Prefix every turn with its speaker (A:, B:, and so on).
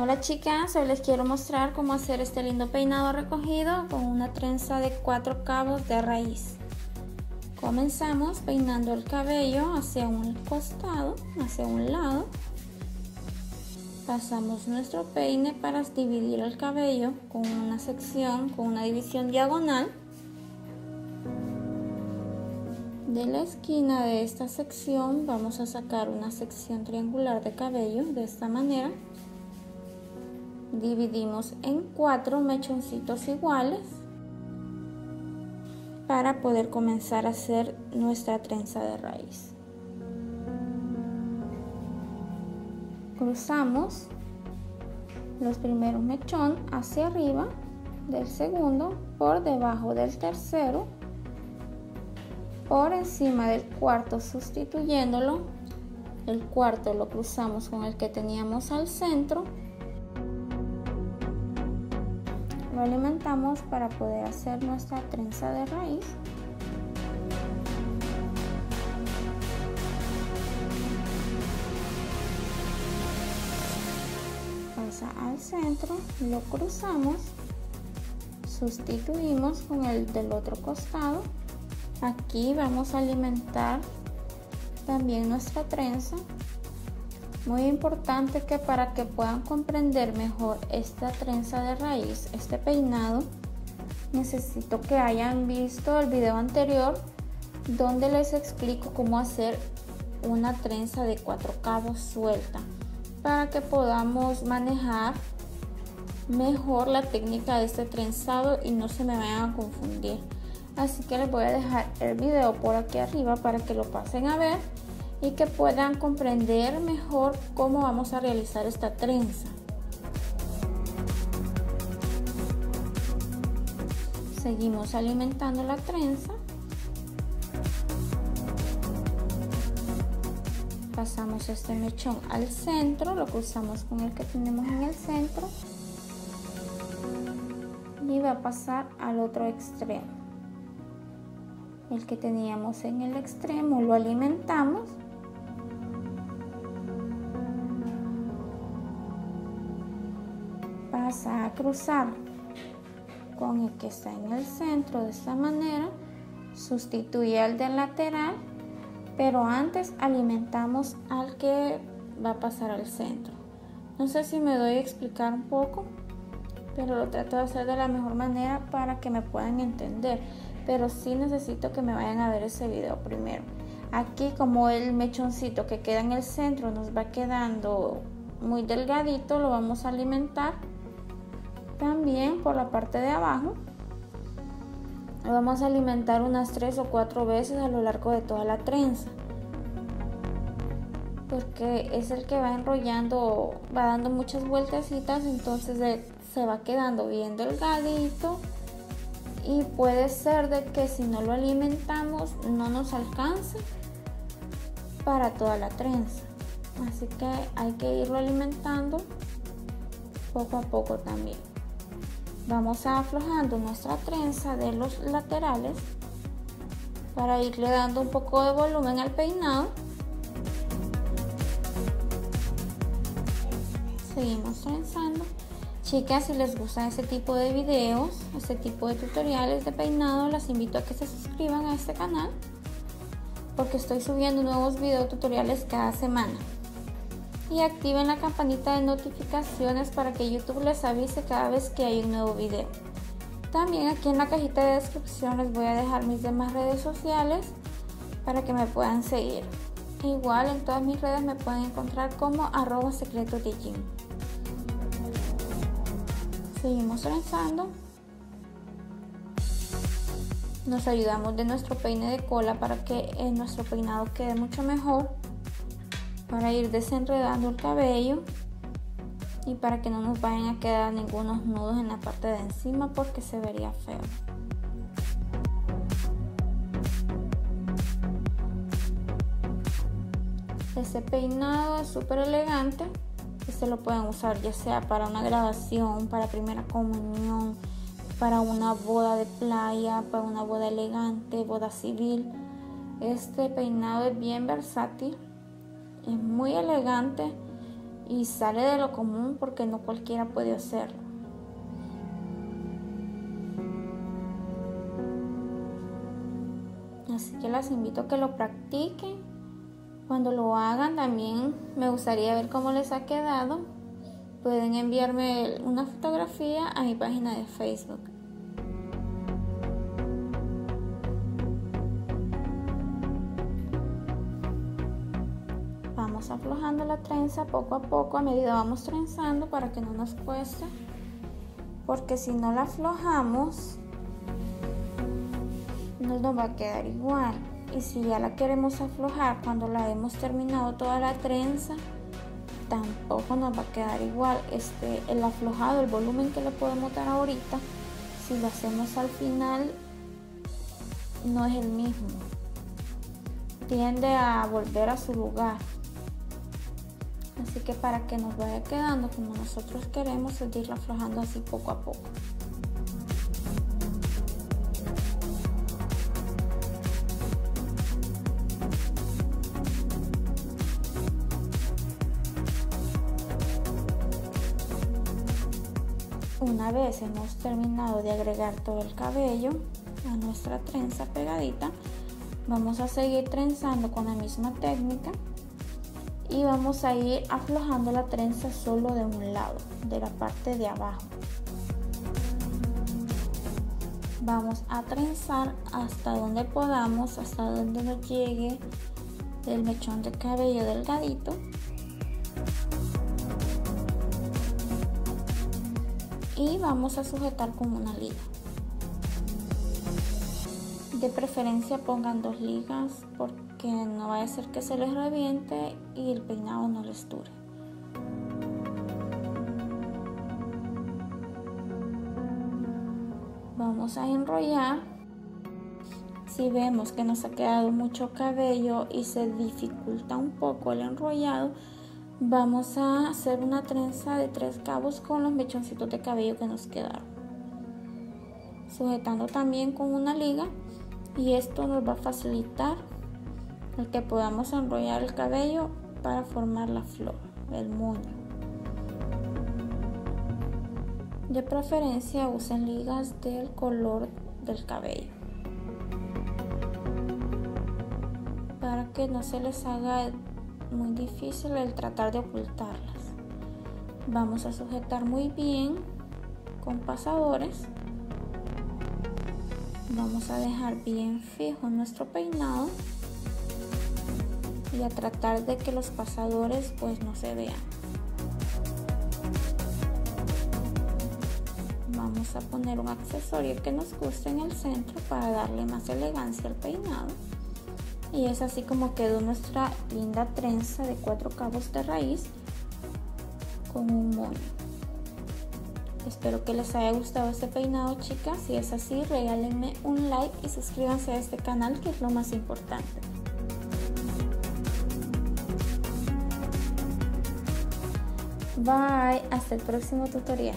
A: Hola chicas, hoy les quiero mostrar cómo hacer este lindo peinado recogido con una trenza de cuatro cabos de raíz. Comenzamos peinando el cabello hacia un costado, hacia un lado. Pasamos nuestro peine para dividir el cabello con una sección, con una división diagonal. De la esquina de esta sección vamos a sacar una sección triangular de cabello de esta manera dividimos en cuatro mechoncitos iguales para poder comenzar a hacer nuestra trenza de raíz. Cruzamos los primeros mechón hacia arriba del segundo, por debajo del tercero, por encima del cuarto sustituyéndolo. El cuarto lo cruzamos con el que teníamos al centro Lo alimentamos para poder hacer nuestra trenza de raíz. Pasa al centro, lo cruzamos, sustituimos con el del otro costado. Aquí vamos a alimentar también nuestra trenza. Muy importante que para que puedan comprender mejor esta trenza de raíz, este peinado, necesito que hayan visto el video anterior donde les explico cómo hacer una trenza de cuatro cabos suelta para que podamos manejar mejor la técnica de este trenzado y no se me vayan a confundir así que les voy a dejar el video por aquí arriba para que lo pasen a ver y que puedan comprender mejor cómo vamos a realizar esta trenza. Seguimos alimentando la trenza. Pasamos este mechón al centro, lo cruzamos con el que tenemos en el centro y va a pasar al otro extremo. El que teníamos en el extremo lo alimentamos a cruzar con el que está en el centro de esta manera, sustituye al del lateral, pero antes alimentamos al que va a pasar al centro. No sé si me doy a explicar un poco, pero lo trato de hacer de la mejor manera para que me puedan entender. Pero sí necesito que me vayan a ver ese video primero. Aquí como el mechoncito que queda en el centro nos va quedando muy delgadito, lo vamos a alimentar también por la parte de abajo lo vamos a alimentar unas tres o cuatro veces a lo largo de toda la trenza porque es el que va enrollando va dando muchas vueltecitas entonces se va quedando bien delgadito y puede ser de que si no lo alimentamos no nos alcance para toda la trenza. Así que hay que irlo alimentando poco a poco también. Vamos aflojando nuestra trenza de los laterales para irle dando un poco de volumen al peinado. Seguimos trenzando chicas si les gusta este tipo de videos este tipo de tutoriales de peinado las invito a que se suscriban a este canal porque estoy subiendo nuevos videos tutoriales cada semana y activen la campanita de notificaciones para que YouTube les avise cada vez que hay un nuevo video. También aquí en la cajita de descripción les voy a dejar mis demás redes sociales para que me puedan seguir. Igual en todas mis redes me pueden encontrar como arroba secreto de Seguimos trenzando. Nos ayudamos de nuestro peine de cola para que nuestro peinado quede mucho mejor para ir desenredando el cabello y para que no nos vayan a quedar ningunos nudos en la parte de encima porque se vería feo. Este peinado es súper elegante se lo pueden usar ya sea para una graduación, para primera comunión, para una boda de playa, para una boda elegante, boda civil Este peinado es bien versátil, es muy elegante y sale de lo común porque no cualquiera puede hacerlo. Así que las invito a que lo practiquen. Cuando lo hagan también me gustaría ver cómo les ha quedado. Pueden enviarme una fotografía a mi página de Facebook. Vamos aflojando la trenza poco a poco a medida vamos trenzando para que no nos cueste. Porque si no la aflojamos, no nos va a quedar igual. Y si ya la queremos aflojar cuando la hemos terminado toda la trenza, tampoco nos va a quedar igual. Este, el aflojado, el volumen que le podemos dar ahorita, si lo hacemos al final, no es el mismo. Tiende a volver a su lugar. Así que para que nos vaya quedando como nosotros queremos, es irlo aflojando así poco a poco. Una vez hemos terminado de agregar todo el cabello a nuestra trenza pegadita, vamos a seguir trenzando con la misma técnica y vamos a ir aflojando la trenza solo de un lado, de la parte de abajo. Vamos a trenzar hasta donde podamos, hasta donde nos llegue el mechón de cabello delgadito y vamos a sujetar con una liga. De preferencia pongan dos ligas porque no vaya a ser que se les reviente y el peinado no les dure. Vamos a enrollar. Si vemos que nos ha quedado mucho cabello y se dificulta un poco el enrollado, Vamos a hacer una trenza de tres cabos con los mechoncitos de cabello que nos quedaron. Sujetando también con una liga y esto nos va a facilitar el que podamos enrollar el cabello para formar la flor, el moño. De preferencia usen ligas del color del cabello para que no se les haga muy difícil el tratar de ocultarlas. Vamos a sujetar muy bien con pasadores. Vamos a dejar bien fijo nuestro peinado y a tratar de que los pasadores pues no se vean. Vamos a poner un accesorio que nos guste en el centro para darle más elegancia al peinado y es así como quedó nuestra linda trenza de cuatro cabos de raíz con un moño. Espero que les haya gustado este peinado chicas. Si es así regálenme un like y suscríbanse a este canal que es lo más importante. Bye. Hasta el próximo tutorial